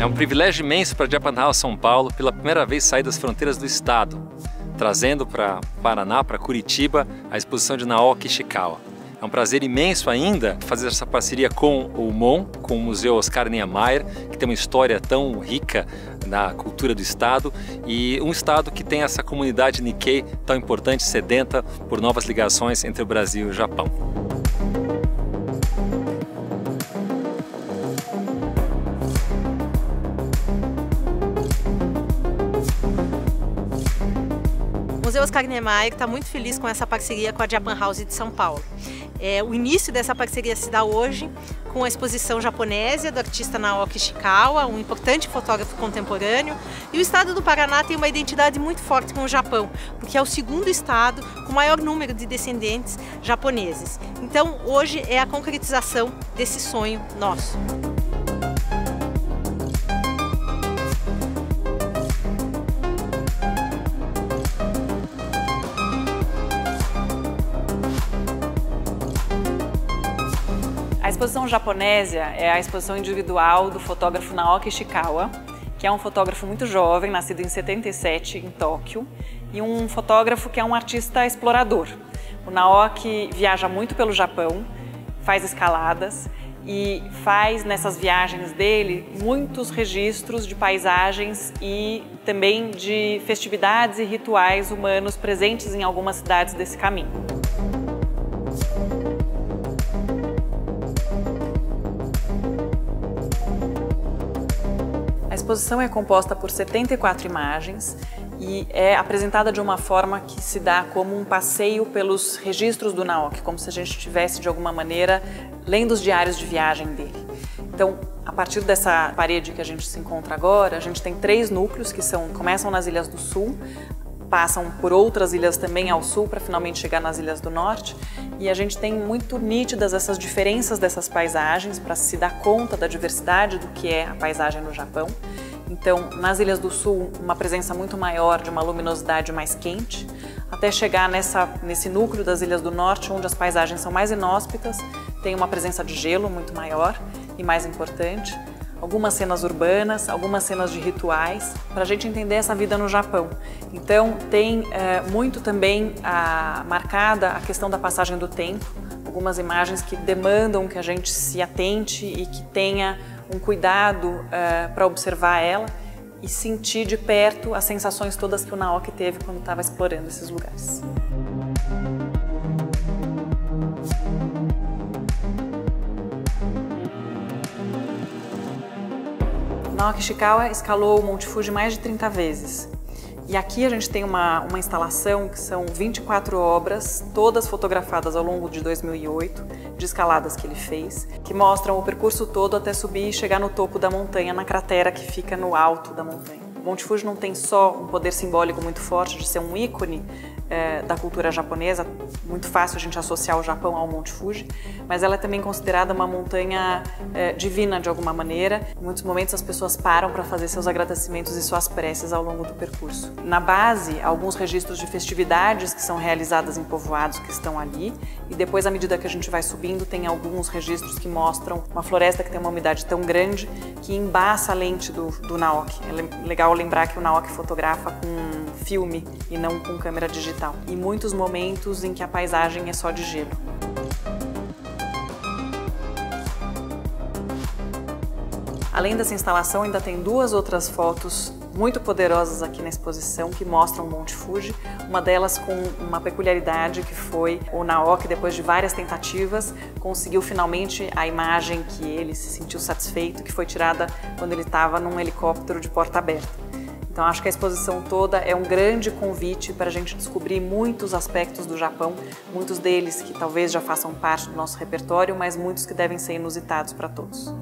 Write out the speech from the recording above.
É um privilégio imenso para Japan House São Paulo pela primeira vez sair das fronteiras do estado, trazendo para Paraná, para Curitiba, a exposição de Naoki Ishikawa. É um prazer imenso ainda fazer essa parceria com o MON, com o Museu Oscar Niemeyer, que tem uma história tão rica na cultura do Estado e um Estado que tem essa comunidade Nikkei tão importante, sedenta por novas ligações entre o Brasil e o Japão. Museu Oscar Niemeyer está muito feliz com essa parceria com a Japan House de São Paulo. É, o início dessa parceria se dá hoje com a exposição japonesa do artista Naoki Ishikawa, um importante fotógrafo contemporâneo. E o estado do Paraná tem uma identidade muito forte com o Japão, porque é o segundo estado com maior número de descendentes japoneses. Então, hoje é a concretização desse sonho nosso. A exposição japonésia é a exposição individual do fotógrafo Naoki Ishikawa, que é um fotógrafo muito jovem, nascido em 77 em Tóquio, e um fotógrafo que é um artista explorador. O Naoki viaja muito pelo Japão, faz escaladas e faz nessas viagens dele muitos registros de paisagens e também de festividades e rituais humanos presentes em algumas cidades desse caminho. Exposição é composta por 74 imagens e é apresentada de uma forma que se dá como um passeio pelos registros do Naoki, como se a gente estivesse de alguma maneira lendo os diários de viagem dele. Então, a partir dessa parede que a gente se encontra agora, a gente tem três núcleos que são começam nas Ilhas do Sul, passam por outras ilhas também ao sul para finalmente chegar nas ilhas do norte. E a gente tem muito nítidas essas diferenças dessas paisagens para se dar conta da diversidade do que é a paisagem no Japão. Então, nas ilhas do sul, uma presença muito maior de uma luminosidade mais quente, até chegar nessa, nesse núcleo das ilhas do norte, onde as paisagens são mais inóspitas, tem uma presença de gelo muito maior e mais importante algumas cenas urbanas, algumas cenas de rituais, para a gente entender essa vida no Japão. Então, tem é, muito também a, marcada a questão da passagem do tempo, algumas imagens que demandam que a gente se atente e que tenha um cuidado é, para observar ela e sentir de perto as sensações todas que o Naoki teve quando estava explorando esses lugares. Naoki Ishikawa escalou o Monte Fuji mais de 30 vezes. E aqui a gente tem uma, uma instalação que são 24 obras, todas fotografadas ao longo de 2008, de escaladas que ele fez, que mostram o percurso todo até subir e chegar no topo da montanha, na cratera que fica no alto da montanha. Monte Fuji não tem só um poder simbólico muito forte de ser um ícone é, da cultura japonesa, muito fácil a gente associar o Japão ao Monte Fuji, mas ela é também considerada uma montanha é, divina de alguma maneira. Em muitos momentos as pessoas param para fazer seus agradecimentos e suas preces ao longo do percurso. Na base, alguns registros de festividades que são realizadas em povoados que estão ali, e depois, à medida que a gente vai subindo, tem alguns registros que mostram uma floresta que tem uma umidade tão grande que embaça a lente do, do Naoki. É legal lembrar que o Naoki fotografa com filme e não com câmera digital e muitos momentos em que a paisagem é só de gelo. Além dessa instalação, ainda tem duas outras fotos muito poderosas aqui na exposição que mostram o Monte Fuji. Uma delas com uma peculiaridade que foi o Naoki, depois de várias tentativas, conseguiu finalmente a imagem que ele se sentiu satisfeito, que foi tirada quando ele estava num helicóptero de porta aberta. Então acho que a exposição toda é um grande convite para a gente descobrir muitos aspectos do Japão, muitos deles que talvez já façam parte do nosso repertório, mas muitos que devem ser inusitados para todos.